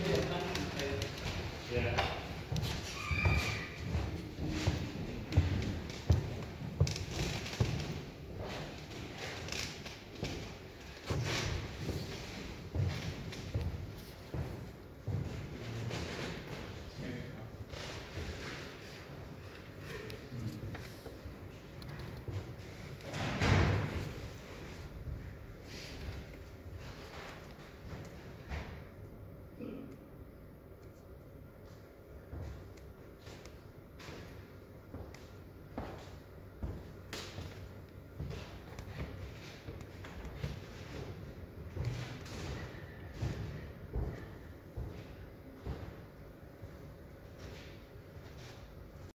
Yeah,